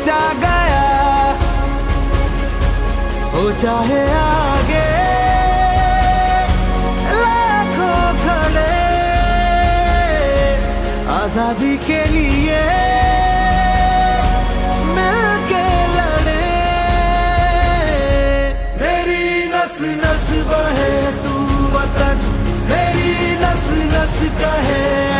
खींचा गया। हो चाहे आगे। लाखों खड़े आज़ादी के लिए मिलके लड़े। मेरी नस नस बहे तू वतन। मेरी नस नस कहे